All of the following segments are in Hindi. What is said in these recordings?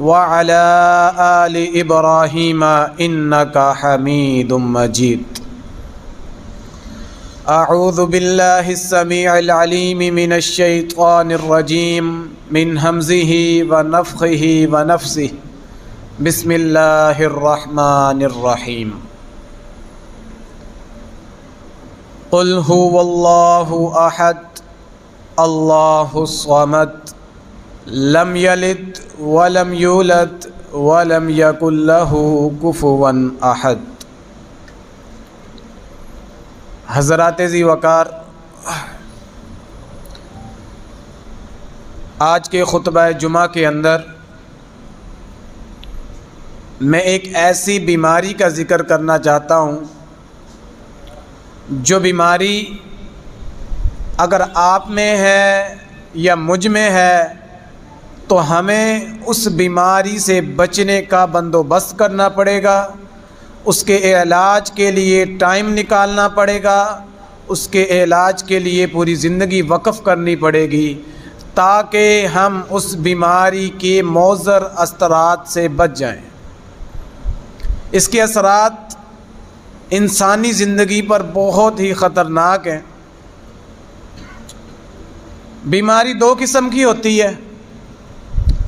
वला आल इब्राहीम इन्नका हमीदुम मजीद अऊज़ु बिल्लाहि समीइल अलीम मिनश शैतानिर रजीम मिन हमज़िहि व नफ़्ख़िहि व बिस्मिल्लाहिर रहमानिर रहीम क़ुल हुवल्लाहु अहद अल्लाहुस समद लम यलिद वलम यूलद वलम यकुल्लहु कुफुवन अहद हज़रात जी वक़ार आज के ख़ुतब जुमा के अंदर मैं एक ऐसी बीमारी का ज़िक्र करना चाहता हूँ जो बीमारी अगर आप में है या मुझमें है तो हमें उस बीमारी से बचने का बंदोबस्त करना पड़ेगा। उसके इलाज के लिए टाइम निकालना पड़ेगा। उसके इलाज के लिए पूरी ज़िंदगी वक्फ़ करनी पड़ेगी, ताकि हम उस बीमारी के मौज़र असरात से बच जाएँ। इसके असरात इंसानी ज़िंदगी पर बहुत ही ख़तरनाक हैं। बीमारी दो किस्म की होती है।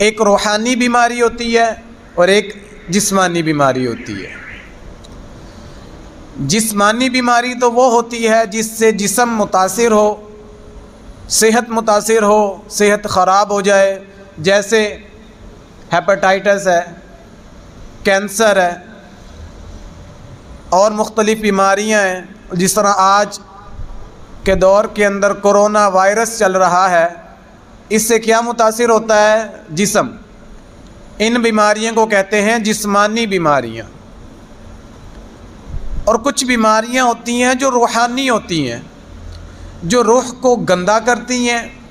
एक रूहानी बीमारी होती है और एक जिस्मानी बीमारी होती है। जिस्मानी बीमारी तो वो होती है जिससे जिसम मुतासर हो, सेहत मुतासर हो, सेहत ख़राब हो जाए। जैसे हेपेटाइटिस है कैंसर है, और मुख्तलिफ़ बीमारियाँ हैं। जिस तरह आज के दौर के अंदर कोरोना वायरस चल रहा है इससे क्या मुतासर होता है? जिसम। इन बीमारियों को कहते हैं जिस्मानी बीमारियाँ। और कुछ बीमारियाँ होती हैं जो रूहानी होती हैं, जो रूह को गंदा करती हैं,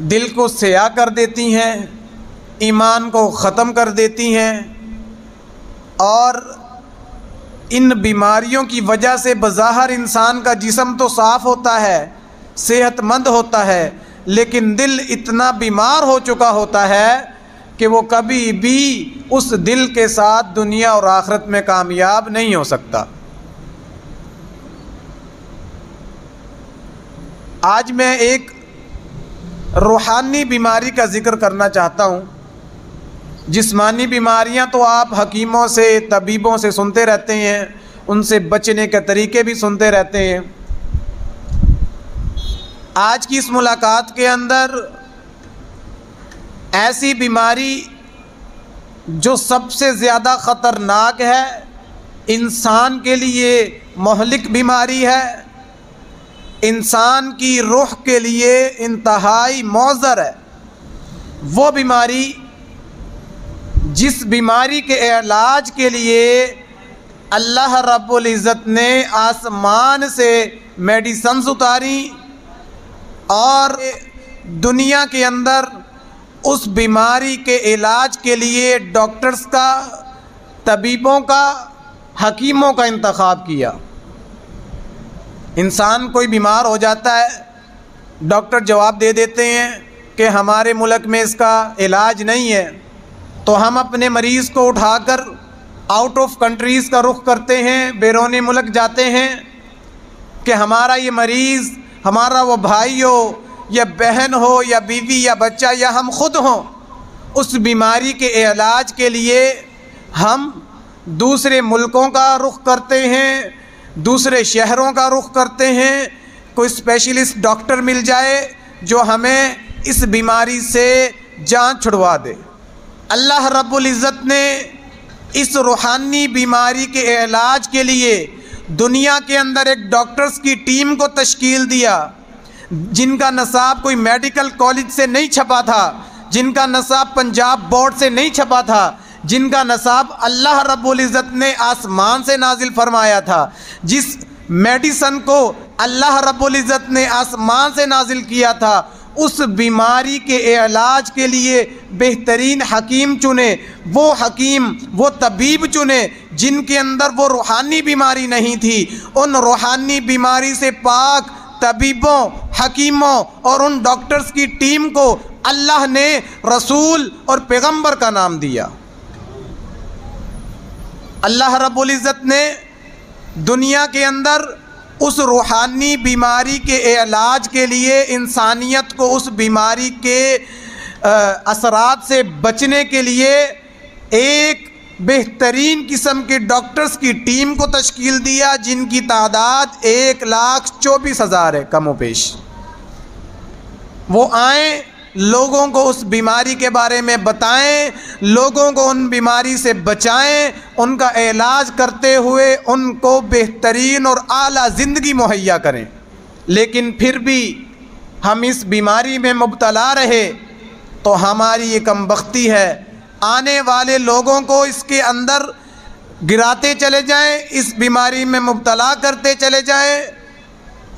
दिल को सया कर देती हैं, ईमान को ख़त्म कर देती हैं, और इन बीमारियों की वजह से बज़ाहर इंसान का जिसम तो साफ़ होता है, सेहतमंद होता है लेकिन दिल इतना बीमार हो चुका होता है कि वो कभी भी उस दिल के साथ दुनिया और आखरत में कामयाब नहीं हो सकता। आज मैं एक रूहानी बीमारी का ज़िक्र करना चाहता हूँ। जिस्मानी बीमारियाँ तो आप हकीमों से, तबीबों से सुनते रहते हैं, उनसे बचने के तरीके भी सुनते रहते हैं। आज की इस मुलाकात के अंदर ऐसी बीमारी जो सबसे ज़्यादा ख़तरनाक है, इंसान के लिए महलिक बीमारी है, इंसान की रूह के लिए इंतहाई मौज़र है। वो बीमारी, जिस बीमारी के इलाज के लिए अल्लाह रब्बुल इज़्ज़त ने आसमान से मेडिसन्स उतारी और दुनिया के अंदर उस बीमारी के इलाज के लिए डॉक्टर्स का, तबीबों का, हकीमों का इंतखब किया। इंसान कोई बीमार हो जाता है, डॉक्टर जवाब दे देते हैं कि हमारे मुल्क में इसका इलाज नहीं है तो हम अपने मरीज़ को उठाकर आउट ऑफ़ कंट्रीज़ का रुख करते हैं, बैरून मुल्क जाते हैं कि हमारा ये मरीज़ हमारा वो भाई हो, या बहन हो, या बीवी, या बच्चा, या हम खुद हों, उस बीमारी के इलाज के लिए हम दूसरे मुल्कों का रुख करते हैं, दूसरे शहरों का रुख करते हैं, कोई स्पेशलिस्ट डॉक्टर मिल जाए, जो हमें इस बीमारी से जान छुड़वा दे। अल्लाह रब्बुल इज़्ज़त ने इस रूहानी बीमारी के इलाज के लिए दुनिया के अंदर एक डॉक्टर्स की टीम को तश्कील दिया, जिनका नसाब कोई मेडिकल कॉलेज से नहीं छपा था, जिनका नसाब पंजाब बोर्ड से नहीं छपा था, जिनका नसाब अल्लाह रब्बुल इज़्ज़त ने आसमान से नाजिल फरमाया था, जिस मेडिसन को अल्लाह रब्बुल इज़्ज़त ने आसमान से नाजिल किया था उस बीमारी के इलाज के लिए बेहतरीन हकीम चुने, वो हकीम, वो तबीब चुने, जिनके अंदर वो रूहानी बीमारी नहीं थी। उन रूहानी बीमारी से पाक तबीबों, हकीमों और उन डॉक्टर्स की टीम को अल्लाह ने रसूल और पैगंबर का नाम दिया। अल्लाह रब्बुल इज़्ज़त ने दुनिया के अंदर उस रूहानी बीमारी के इलाज के लिए इंसानियत को उस बीमारी के असरात से बचने के लिए एक बेहतरीन किस्म के डॉक्टर्स की टीम को तश्कील दिया, जिनकी तादाद एक लाख चौबीस हज़ार है, कमो पेश। वो आए लोगों को उस बीमारी के बारे में बताएँ, लोगों को उन बीमारी से बचाएँ, उनका इलाज करते हुए उनको बेहतरीन और आला ज़िंदगी मुहैया करें। लेकिन फिर भी हम इस बीमारी में मुबतला रहे तो हमारी ये कम बख्ती है, आने वाले लोगों को इसके अंदर गिराते चले जाएँ, इस बीमारी में मुबतला करते चले जाएँ,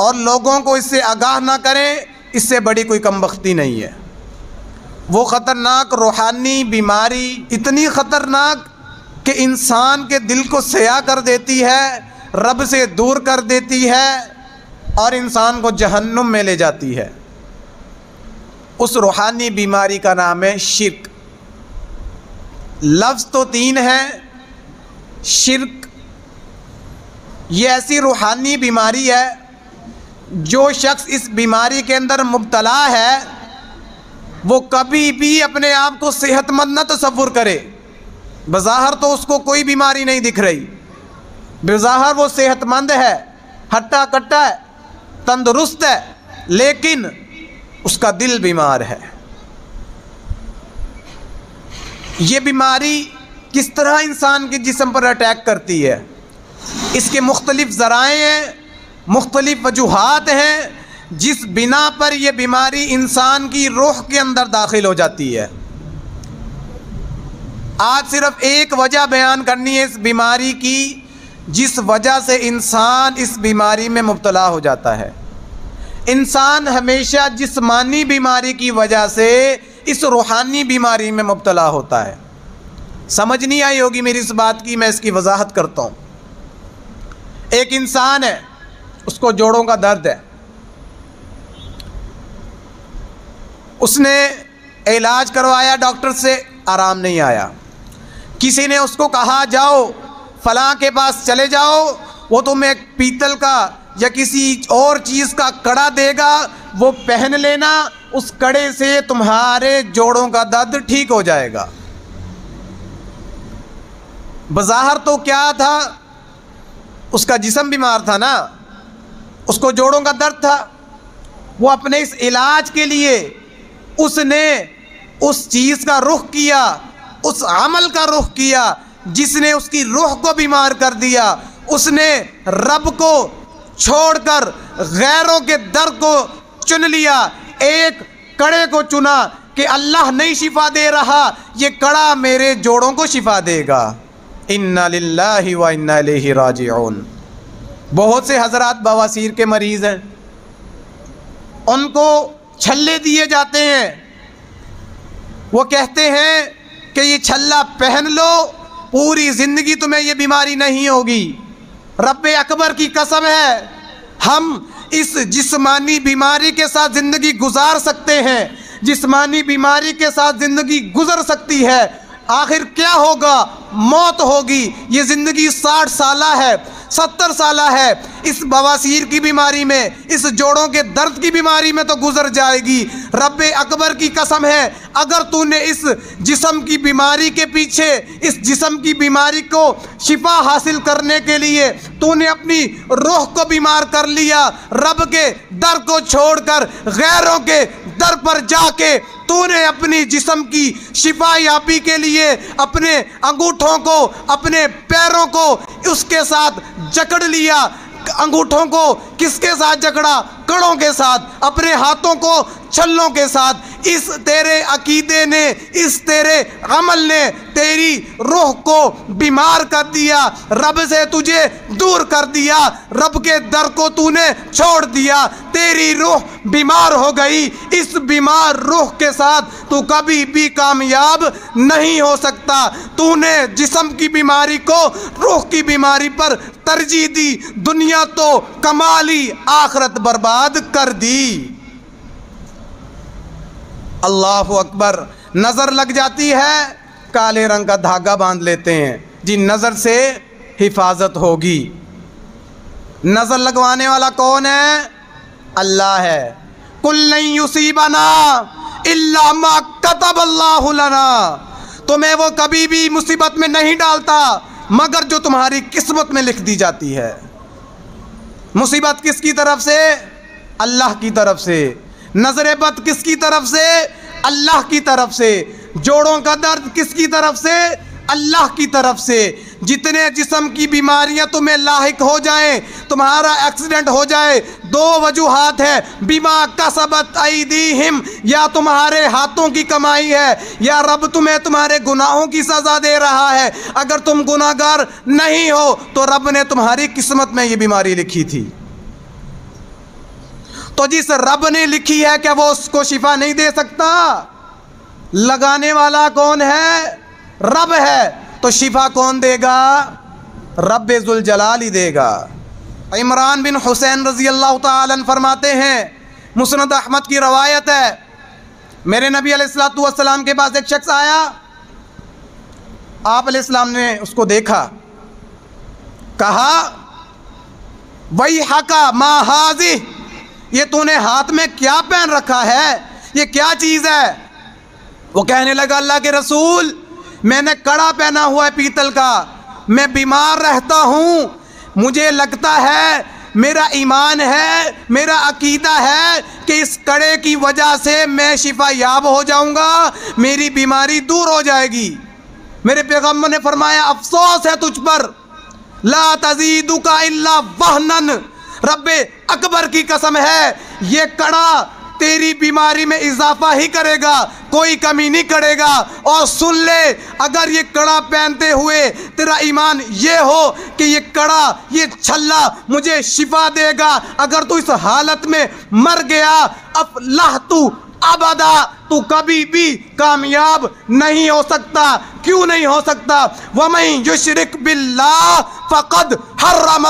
और लोगों को इससे आगाह ना करें, इससे बड़ी कोई कम नहीं है। वो ख़तरनाक रूहानी बीमारी इतनी ख़तरनाक कि इंसान के दिल को सया कर देती है, रब से दूर कर देती है और इंसान को जहन्नुम में ले जाती है। उस रूहानी बीमारी का नाम है शिरक। लफ्ज़ तो तीन है। शिरक ये ऐसी रूहानी बीमारी है जो शख्स इस बीमारी के अंदर मुबतला है वो कभी भी अपने आप को सेहतमंद न तस्वुर करे। बज़ाहर तो उसको कोई बीमारी नहीं दिख रही। बज़ाहर वो सेहतमंद है, हट्टा कट्टा है, तंदुरुस्त है, लेकिन उसका दिल बीमार है। ये बीमारी किस तरह इंसान के जिसम पर अटैक करती है? इसके मुख्तलिफ़ ज़राए हैं, मुख्तलिफ़ वजूहत हैं जिस बिना पर यह बीमारी इंसान की रूह के अंदर दाखिल हो जाती है। आज सिर्फ़ एक वजह बयान करनी है इस बीमारी की, जिस वजह से इंसान इस बीमारी में मुबतला हो जाता है। इंसान हमेशा जिसमानी बीमारी की वजह से इस रूहानी बीमारी में मुबतला होता है। समझ नहीं आई होगी मेरी इस बात की, मैं इसकी वजाहत करता हूँ। एक इंसान है, उसको जोड़ों का दर्द है। उसने इलाज करवाया डॉक्टर से, आराम नहीं आया। किसी ने उसको कहा, जाओ, फलां के पास चले जाओ, वो तुम्हें पीतल का या किसी और चीज़ का कड़ा देगा, वो पहन लेना, उस कड़े से तुम्हारे जोड़ों का दर्द ठीक हो जाएगा। बाहर तो क्या था? उसका जिसम बीमार था ना? उसको जोड़ों का दर्द था? वो अपने इस इलाज के लिए उसने उस चीज़ का रुख किया, उस अमल का रुख किया, जिसने उसकी रूह को बीमार कर दिया, उसने रब को छोड़कर गैरों के दर को चुन लिया, एक कड़े को चुना कि अल्लाह नहीं शिफा दे रहा, ये कड़ा मेरे जोड़ों को शिफा देगा। इन्ना लिल्लाहि व इन्ना राजिऊन। बहुत से हज़रत बवासीर के मरीज़ हैं, उनको छल्ले दिए जाते हैं। वो कहते हैं कि ये छल्ला पहन लो, पूरी ज़िंदगी तुम्हें ये बीमारी नहीं होगी। रब अकबर की कसम है, हम इस जिस्मानी बीमारी के साथ ज़िंदगी गुजार सकते हैं। जिस्मानी बीमारी के साथ ज़िंदगी गुजर सकती है। आखिर क्या होगा? मौत होगी। ये ज़िंदगी साठ साल है। सत्तर साल है। इस बवासीर की बीमारी में, इस जोड़ों के दर्द की बीमारी में तो गुजर जाएगी। रब अकबर की कसम है, अगर तूने इस जिसम की बीमारी के पीछे, इस जिसम की बीमारी को शिफा हासिल करने के लिए तूने अपनी रूह को बीमार कर लिया, रब के दर को छोड़कर, गैरों के दर पर जाके तूने अपनी जिसम की शिफा याबी के लिए अपने अंगूठों को, अपने पैरों को, उसके साथ जकड़ लिया। अंगूठों को किसके साथ जकड़ा कड़ों के साथ, अपने हाथों को छल्लों के साथ। इस तेरे अकीदे ने, इस तेरे अमल ने तेरी रूह को बीमार कर दिया। रब से तुझे दूर कर दिया। रब के दर को तूने छोड़ दिया। तेरी रूह बीमार हो गई। इस बीमार रूह के साथ तू कभी भी कामयाब नहीं हो सकता। तूने जिस्म की बीमारी को, रूह की बीमारी पर तरजीह दी। दुनिया तो कमाली आखरत बर्बाद कर दी। अल्लाह अकबर। नज़र लग जाती है, काले रंग का धागा बाँध लेते हैं। जी, नज़र से हिफाजत होगी। नज़र लगवाने वाला कौन है? अल्लाह है। कुल नहीं युसीबना इल्ला कतब अल्लाह तुम्हें वो कभी भी मुसीबत में नहीं डालता, मगर जो तुम्हारी किस्मत में लिख दी जाती है। मुसीबत किसकी तरफ़ से? अल्लाह की तरफ़ से। नज़र बद किसकी तरफ़ से? अल्लाह की तरफ़ से। जोड़ों का दर्द किसकी तरफ़ से? अल्लाह की तरफ़ से, जितने जिसम की बीमारियाँ तुम्हें लाक हो जाएँ, तुम्हारा एक्सीडेंट हो जाए, दो वजूहत है, बीमा कसबत हिम या तुम्हारे हाथों की कमाई है, या रब तुम्हें तुम्हारे गुनाहों की सज़ा दे रहा है। अगर तुम गुनागार नहीं हो तो रब ने तुम्हारी किस्मत में ये बीमारी लिखी थी। तो जिस रब ने लिखी है क्या वो उसको शिफा नहीं दे सकता, लगाने वाला कौन है? रब है तो शिफा कौन देगा? रब जलाल ही देगा। इमरान बिन हुसैन रज़ी अल्लाह फरमाते हैं, मुसनद अहमद की रवायत है, मेरे नबी अलैहिस्सलाम के पास एक शख्स आया, आप अलैहिस्सलाम ने उसको देखा, कहा, वही हका माहाजी ये तूने हाथ में क्या पहन रखा है? ये क्या चीज़ है? वो कहने लगा, अल्लाह के रसूल मैंने कड़ा पहना हुआ है पीतल का। मैं बीमार रहता हूँ। मुझे लगता है मेरा ईमान है, मेरा अकीदा है कि इस कड़े की वजह से मैं शिफा याब हो जाऊँगा, मेरी बीमारी दूर हो जाएगी। मेरे पैगंबर ने फरमाया, अफसोस है तुझ पर। ला तजीदू का इल्ला वहनन। रब्बे अकबर की कसम है, ये कड़ा तेरी बीमारी में इजाफा ही करेगा, कोई कमी नहीं करेगा। और सुन ले, अगर ये कड़ा पहनते हुए तेरा ईमान ये हो कि ये कड़ा, ये छल्ला मुझे शिफा देगा, अगर तू इस हालत में मर गया अब लाह तू अबदा, तू कभी भी कामयाब नहीं हो सकता। क्यों नहीं हो सकता? वमई युशरिक बिल्लाह फ़कद हर्रम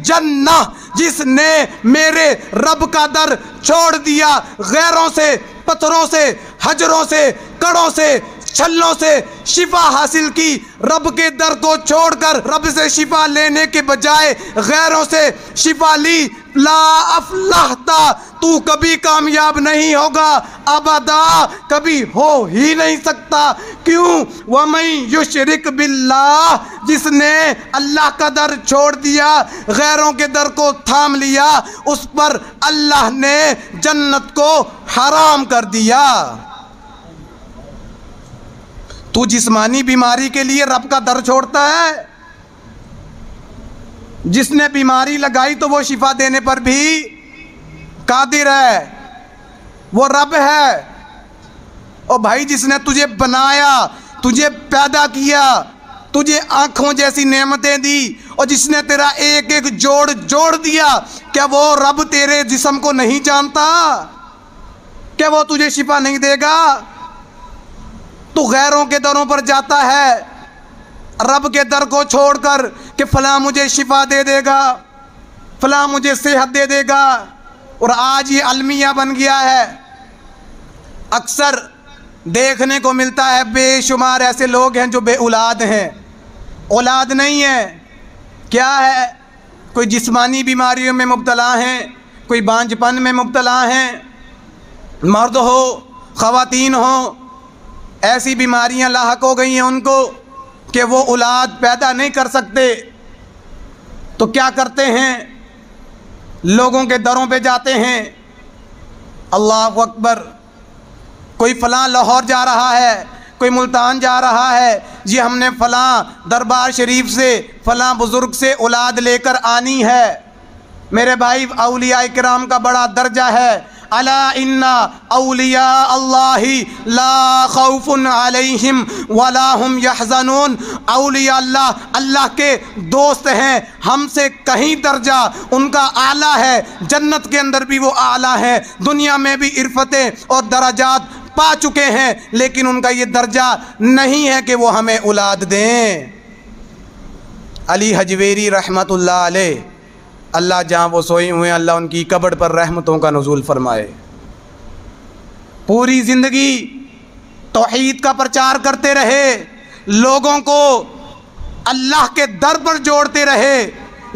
जन्ना जिसने मेरे रब का दर छोड़ दिया, गैरों से, पत्थरों से, हजरों से, कड़ों से छल्लों से शिफा हासिल की। रब के दर को छोड़कर रब से शिफा लेने के बजाय गैरों से शिफा ली। ला अफलाहता, तू कभी कामयाब नहीं होगा, अबदा कभी हो ही नहीं सकता। क्यों? वमई युशरिक बिल्ला जिसने अल्लाह का दर छोड़ दिया, गैरों के दर को थाम लिया, उस पर अल्लाह ने जन्नत को हराम कर दिया। तू जिस्मानी बीमारी के लिए रब का दर छोड़ता है। जिसने बीमारी लगाई तो वो शिफा देने पर भी कादिर है। वो रब है। और भाई, जिसने तुझे बनाया, तुझे पैदा किया, तुझे आँखों जैसी नेमतें दी, और जिसने तेरा एक एक जोड़ जोड़ दिया, क्या वो रब तेरे जिस्म को नहीं जानता? क्या वो तुझे शिफा नहीं देगा? तो गैरों के दरों पर जाता है। रब के दर को छोड़कर कि फ़लाँ मुझे शिफा दे देगा, फ़लाँ मुझे सेहत दे देगा। और आज ये अलमिया बन गया है। अक्सर देखने को मिलता है, बेशुमार ऐसे लोग हैं जो बे औलाद हैं। औलाद नहीं है। क्या है? कोई जिस्मानी बीमारियों में मुबतला हैं, कोई बांझपन में मुबतला हैं। मर्द हो, ख़वातीन हो ऐसी बीमारियाँ लाक हो गई हैं उनको कि वो औलाद पैदा नहीं कर सकते। तो क्या करते हैं? लोगों के दरों पे जाते हैं। अल्लाह अकबर, कोई फ़लाँ लाहौर जा रहा है, कोई मुल्तान जा रहा है जी हमने फ़लाँ दरबार शरीफ से, फ़लाँ बुज़ुर्ग से औलाद लेकर आनी है। मेरे भाई अलिया कराम का बड़ा दर्जा है। अला इन्ना अल्लाही ला खौफुन अलैहिम वला हम यहजनून अलिया अल्लाह अल्लाह के दोस्त हैं, हमसे कहीं दर्जा उनका आला है, जन्नत के अंदर भी वो आला है, दुनिया में भी इरफतें और दराजात पा चुके हैं, लेकिन उनका ये दर्जा नहीं है कि वो हमें औलाद दें। अली हजवेरी रहमतुल्लाह अलैह। अल्लाह जहाँ वो सोए हुए अल्लाह उनकी कब्र पर रहमतों का नजूल फरमाए। पूरी ज़िंदगी तोहीद का प्रचार करते रहे, लोगों को अल्लाह के दर पर जोड़ते रहे,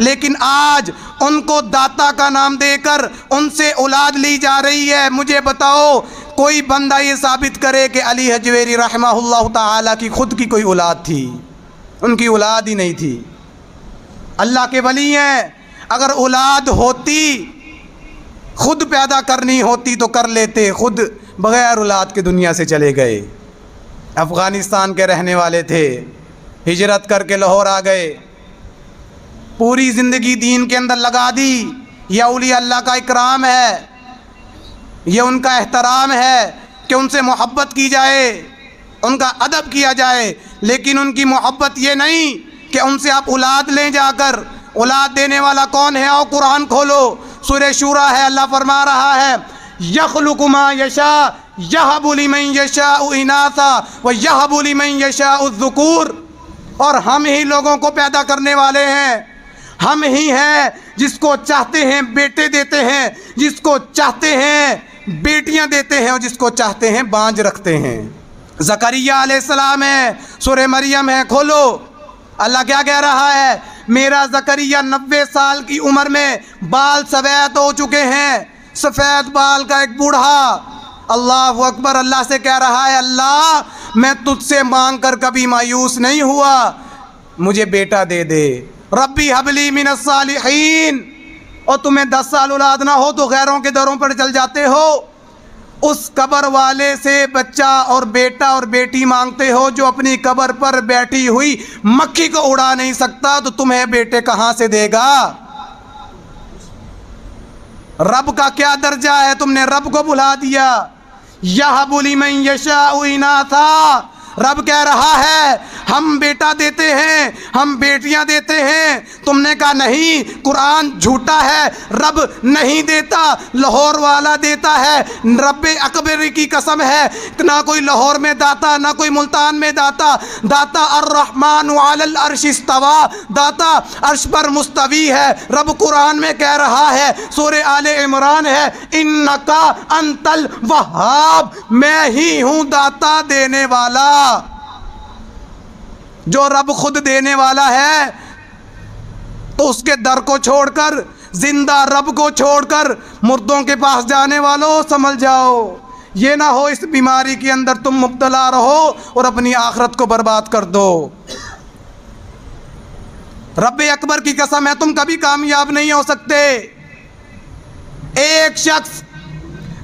लेकिन आज उनको दाता का नाम देकर उनसे औलाद ली जा रही है। मुझे बताओ, कोई बंदा ये साबित करे कि अली हजवेरी रहमा ताला की ख़ुद की कोई औलाद थी? उनकी औलाद ही नहीं थी। अल्लाह के वली हैं अगर औलाद होती, खुद पैदा करनी होती तो कर लेते, खुद बग़ैर औलाद के दुनिया से चले गए। अफ़गानिस्तान के रहने वाले थे, हिजरत करके लाहौर आ गए। पूरी ज़िंदगी दीन के अंदर लगा दी। यह उली अल्लाह का इकराम है। यह उनका एहतराम है कि उनसे मोहब्बत की जाए, उनका अदब किया जाए। लेकिन उनकी मोहब्बत ये नहीं कि उनसे आप औलाद लें जाकर औलाद देने वाला कौन है? और कुरान खोलो। सुर शूरा है, अल्लाह फरमा रहा है यखलुकुमा यशा यह बोली मैं यशा इनासा, व यह बुली मैं यशा उज़ुकूर और हम ही लोगों को पैदा करने वाले हैं। हम ही हैं जिसको चाहते हैं बेटे देते हैं, जिसको चाहते हैं बेटियाँ देते हैं, और जिसको चाहते हैं बांझ रखते हैं। जकरिया सलाम है, सुर मरियम है, खोलो। अल्लाह क्या कह रहा है? मेरा जकरिया नब्बे साल की उम्र में बाल सफ़ेद हो चुके हैं। सफ़ेद बाल का एक बूढ़ा। अल्लाह अकबर, अल्लाह से कह रहा है, अल्लाह, मैं तुझसे मांग कर कभी मायूस नहीं हुआ। मुझे बेटा दे दे। रब्बी हबली मिनसालिहीन और तुम्हें दस साल औलाद ना हो तो गैरों के दरों पर चल जाते हो। उस कबर वाले से बच्चा और बेटा और बेटी मांगते हो जो अपनी कबर पर बैठी हुई मक्खी को उड़ा नहीं सकता तो तुम्हें बेटे कहाँ से देगा? रब का क्या दर्जा है? तुमने रब को बुला दिया। यह बोली मैं यशा था। रब कह रहा है, हम बेटा देते हैं, हम बेटियाँ देते हैं। तुमने कहा, नहीं, कुरान झूठा है, रब नहीं देता, लाहौर वाला देता है। रब अकबर की कसम है, ना कोई लाहौर में दाता, ना कोई मुल्तान में दाता। दाता अर्रहमान अर्शिस्तवा दाता अर्श पर मुस्तवी है। रब कुरान में कह रहा है सूर्य आल इमरान है इन नका अंतल वहाब, मैं ही हूँ दाता देने वाला। जो रब खुद देने वाला है तो उसके दर को छोड़कर, ज़िंदा रब को छोड़कर मुर्दों के पास जाने वालों समझ जाओ। ये ना हो इस बीमारी के अंदर तुम मुब्तला रहो और अपनी आखरत को बर्बाद कर दो। रब अकबर की कसम है, तुम कभी कामयाब नहीं हो सकते। एक शख्स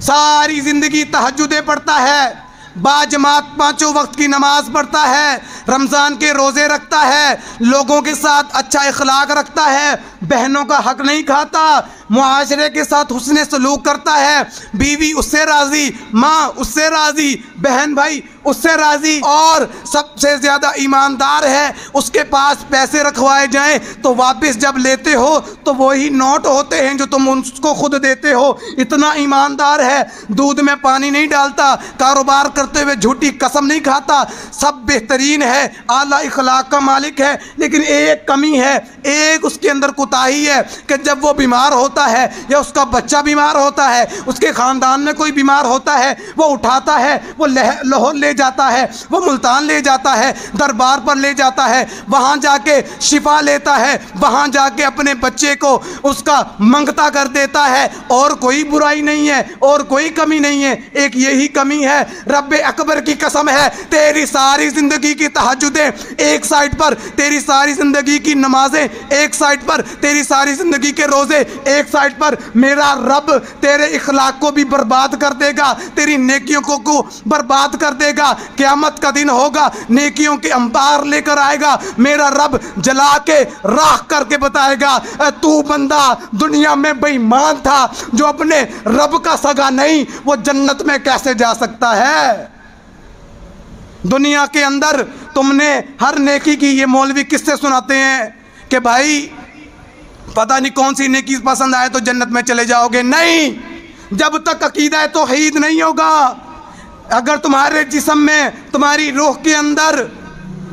सारी ज़िंदगी तहजुदे पड़ता है बाजमात पाँचों वक्त की नमाज़ पढ़ता है, रमज़ान के रोज़े रखता है, लोगों के साथ अच्छा इखलाक रखता है, बहनों का हक नहीं खाता मुआशरे के साथ हुसन सलूक करता है। बीवी उससे राज़ी, माँ उससे राज़ी, बहन भाई उससे राज़ी और सबसे ज़्यादा ईमानदार है। उसके पास पैसे रखवाए जाएँ तो वापस जब लेते हो तो वही नोट होते हैं जो तुम उसको खुद देते हो। इतना ईमानदार है, दूध में पानी नहीं डालता, कारोबार करते हुए झूठी कसम नहीं खाता। सब बेहतरीन है, आला इखलाक का मालिक है, लेकिन एक कमी है, एक उसके अंदर कोताही है कि जब वो बीमार होता है, या उसका बच्चा बीमार होता है, उसके ख़ानदान में कोई बीमार होता है, वो उठाता है, वो लाहौर ले जाता है, वो मुल्तान ले जाता है, दरबार पर ले जाता है, वहाँ जाके शिफा लेता है, वहाँ जाके अपने बच्चे को उसका मंगता कर देता है, और कोई बुराई नहीं है, और कोई कमी नहीं है, एक यही कमी है रब अकबर की कसम है, तेरी सारी ज़िंदगी की तहजुदें एक साइड पर, तेरी सारी ज़िंदगी की नमाजें एक साइड पर, तेरी सारी ज़िंदगी के रोज़े एक एक साइड पर मेरा रब तेरे इखलाक को भी बर्बाद कर देगा तेरी नेकियों को, को बर्बाद कर देगा। क़यामत का दिन होगा नेकियों के अंबार लेकर आएगा। मेरा रब जला के राख करके बताएगा तू बंदा दुनिया में बेईमान था जो अपने रब का सगा नहीं वो जन्नत में कैसे जा सकता है? दुनिया के अंदर तुमने हर नेकी की ये मौलवी किससे सुनाते हैं? कि भाई पता नहीं कौन सी नेकी पसंद आए तो जन्नत में चले जाओगे। नहीं, जब तक अकीदा तो हईद नहीं होगा। अगर तुम्हारे जिसम में, तुम्हारी रूह के अंदर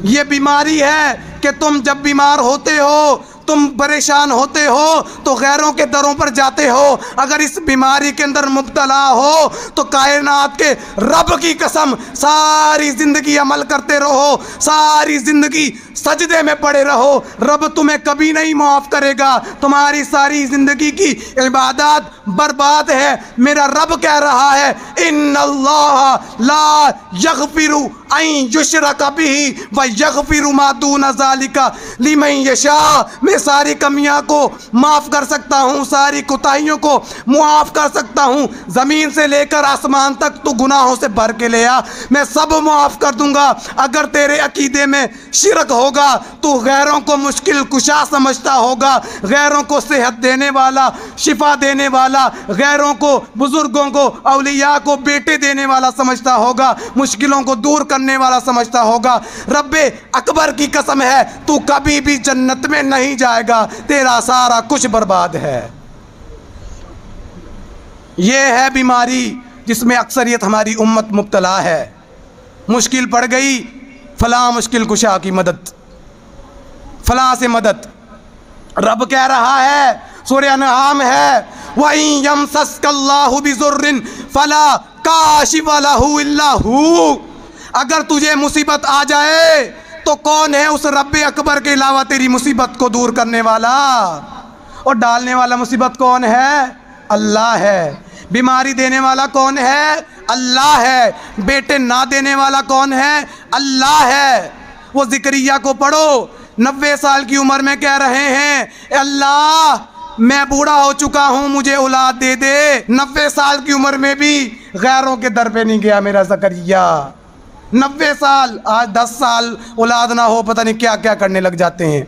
ये बीमारी है कि तुम जब बीमार होते हो, तुम परेशान होते हो तो गैरों के दरों पर जाते हो। अगर इस बीमारी के अंदर मुबतला हो तो कायनात के रब की कसम, सारी ज़िंदगी अमल करते रहो, सारी ज़िंदगी सजदे में पड़े रहो। रब तुम्हें कभी नहीं माफ़ करेगा। तुम्हारी सारी ज़िंदगी की इबादत बर्बाद है। मेरा रब कह रहा है इन ला यगफिरु युशरा कभी व यगफिरु मादू नजालिका लिमई यशा, मैं सारी कमियाँ को माफ़ कर सकता हूँ, सारी कोताहियों को मुआफ़ कर सकता हूँ। ज़मीन से लेकर आसमान तक तू गुनाहों से भर के ले आ। मैं सब मुआफ़ कर दूँगा। अगर तेरे अकीदे में शिरक होगा तो गैरों को मुश्किल कुशा समझता होगा, गैरों को सेहत देने वाला, शिफा देने वाला, गैरों को, बुज़ुर्गों को अलिया को, बेटे देने वाला समझता होगा, मुश्किलों को दूर करने वाला समझता होगा। रब अकबर की कसम है, तू कभी भी जन्नत में नहीं जाएगा, तेरा सारा कुछ बर्बाद है। ये है बीमारी जिसमें अक्सरियत हमारी उम्मत मुबतला है। मुश्किल पड़ गई फला मुश्किल कुशा की मदद। फला से मदद। रब कह रहा है, सूर्य नाम है, वही यम सस्कल्लाहुबिजुर्रिन फला काशिफलहू अगर तुझे मुसीबत आ जाए तो कौन है उस रब अकबर के अलावा तेरी मुसीबत को दूर करने वाला? और डालने वाला मुसीबत कौन है? अल्लाह है। बीमारी देने वाला कौन है? अल्लाह है। बेटे ना देने वाला कौन है? अल्लाह है। वो जिक्रिया को पढ़ो। नब्बे साल की उम्र में कह रहे हैं अल्लाह, मैं बूढ़ा हो चुका हूँ, मुझे औलाद दे दे। नब्बे साल की उम्र में भी गैरों के दर पे नहीं गया मेरा जकरिया। नब्बे साल, आज दस साल औलाद ना हो, पता नहीं क्या क्या करने लग जाते हैं।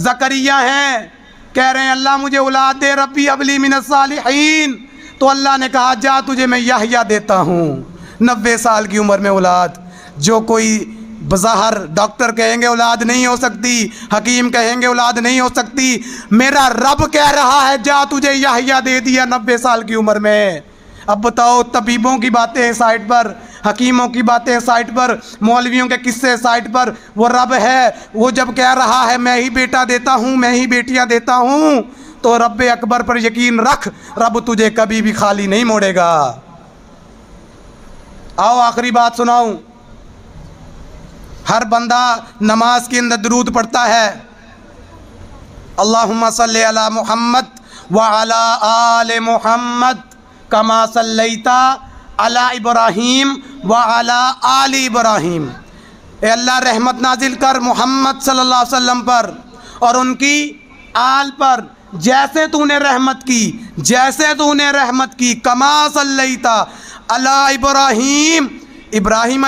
जकरिया हैं, कह रहे हैं, अल्लाह मुझे औलाद दे रबी अबली मिनसालिहीन तो अल्लाह ने कहा, जा तुझे मैं याहिया देता हूँ। नब्बे साल की उम्र में औलाद। जो कोई बज़ाहर डॉक्टर कहेंगे, औलाद नहीं हो सकती। हकीम कहेंगे, औलाद नहीं हो सकती। मेरा रब कह रहा है, जा तुझे याहिया दे दिया नब्बे साल की उम्र में। अब बताओ, तबीबों की बातें साइड पर, हकीमों की बातें साइड पर, मौलवियों के किस्से साइड पर, वो रब है। वो जब कह रहा है, मैं ही बेटा देता हूँ, मैं ही बेटियाँ देता हूँ। तो रब अकबर पर यकीन रख, रब तुझे कभी भी खाली नहीं मोड़ेगा। आओ, आखिरी बात सुनाऊं। हर बंदा नमाज़ के अंदर दरूद पढ़ता है। अल्लाहुम्मा सल्ली अला मोहम्मद व अला आल मोहम्मद, कमा सल्लैता अला इब्राहीम व अला आल इब्राहीम। अल्लाह रहमत नाजिल कर मोहम्मद सल्लल्लाहु अलैहि वसल्लम पर और उनकी आल पर। जैसे तूने रहमत की, जैसे तूने रहमत की, कमा सल्लैता अला इब्राहीम। इब्राहिम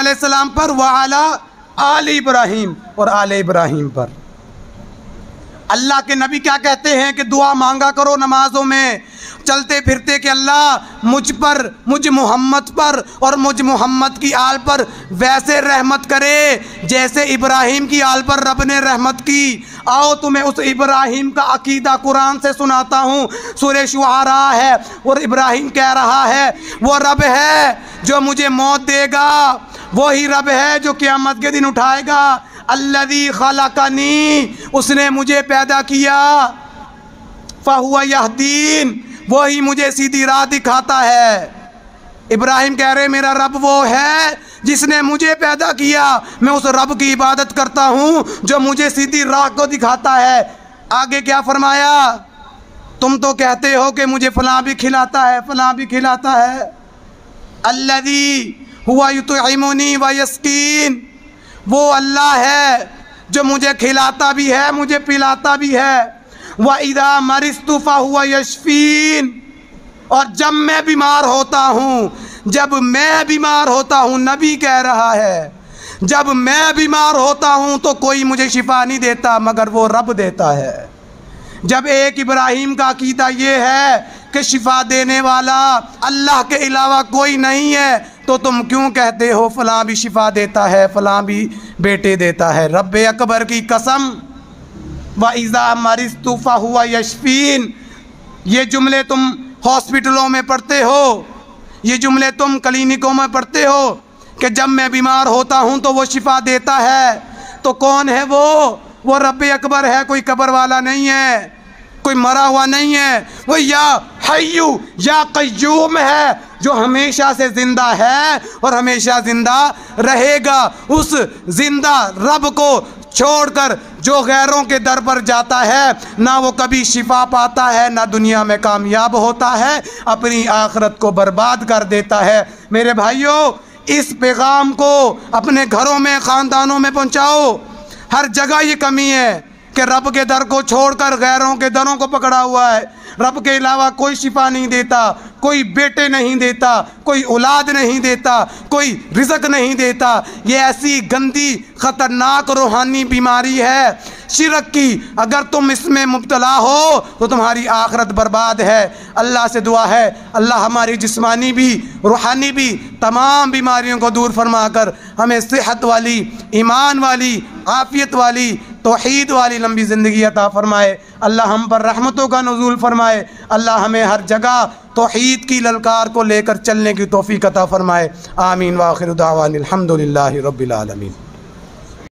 पर व अला आल इब्राहिम और आल इब्राहिम पर। अल्लाह के नबी क्या कहते हैं कि दुआ मांगा करो नमाजों में। चलते फिरते कि अल्लाह मुझ पर, मुझ मोहम्मद पर और मुझ मोहम्मद की आल पर वैसे रहमत करे, जैसे इब्राहिम की आल पर रब ने रहमत की। आओ तुम्हें उस इब्राहिम का अकीदा कुरान से सुनाता हूँ। सुरेश शुहारा है और इब्राहिम कह रहा है, वो रब है जो मुझे मौत देगा, वही रब है जो क़यामत के दिन उठाएगा। अल्लदी खलाकनी, उसने मुझे पैदा किया। फ़हुआ यह दीन वही मुझे सीधी राह दिखाता है। इब्राहिम कह रहे, मेरा रब वो है जिसने मुझे पैदा किया। मैं उस रब की इबादत करता हूँ जो मुझे सीधी राह को दिखाता है। आगे क्या फरमाया? तुम तो कहते हो कि मुझे फ़लाँ भी खिलाता है, फ़लाँ भी खिलाता है। अल्लदी हुआ युतमनी व यस्कीन। वो अल्लाह है जो मुझे खिलाता भी है, मुझे पिलाता भी है। व इदा मरिस्तुफ़ा हुआ यशफीन। और जब मैं बीमार होता हूँ, जब मैं बीमार होता हूँ, नबी कह रहा है, जब मैं बीमार होता हूँ तो कोई मुझे शिफा नहीं देता, मगर वो रब देता है। जब एक इब्राहिम का अकीदा ये है कि शिफा देने वाला अल्लाह के अलावा कोई नहीं है तो तुम क्यों कहते हो, फ़लाँ भी शिफा देता है, फलां भी बेटे देता है रब अकबर की कसम, व इज़ा मरिस्तूफ़ा हुआ यशफीन ये जुमले तुम हॉस्पिटलों में पढ़ते हो? ये जुमले तुम क्लिनिकों में पढ़ते हो? कि जब मैं बीमार होता हूँ तो वो शिफा देता है। तो कौन है वो? वो रब अकबर है, कोई कबर वाला नहीं है, कोई मरा हुआ नहीं है। वो या हयू या कयूम है जो हमेशा से ज़िंदा है और हमेशा ज़िंदा रहेगा, उस ज़िंदा रब को छोड़कर जो गैरों के दर पर जाता है, ना वो कभी शिफा पाता है, ना दुनिया में कामयाब होता है, अपनी आखरत को बर्बाद कर देता है। मेरे भाइयों, इस पैगाम को अपने घरों में, ख़ानदानों में पहुंचाओ। हर जगह ये कमी है कि रब के दर को छोड़कर गैरों के दरों को पकड़ा हुआ है। रब के अलावा कोई शिफा नहीं देता, कोई बेटे नहीं देता, कोई औलाद नहीं देता, कोई रिजक नहीं देता। ये ऐसी गंदी, ख़तरनाक रूहानी बीमारी है, शिरक की। अगर तुम इसमें मुबतला हो तो तुम्हारी आखरत बर्बाद है। अल्लाह से दुआ है, अल्लाह हमारी जिस्मानी भी, रूहानी भी, तमाम बीमारियों को दूर फरमा कर हमें सेहत वाली, ईमान वाली, आफ़ियत वाली, तोहद वाली लंबी ज़िंदगी अता फ़रमाए। अल्लाह हम पर रहमतों का नजूल फ़रमाए। अल्लाह हमें हर जगह तोहद की ललकार को लेकर चलने की तोफ़ी कता फ़रमाए। आमीन वाखिर दावान अलहमदिल्ला रबालमीन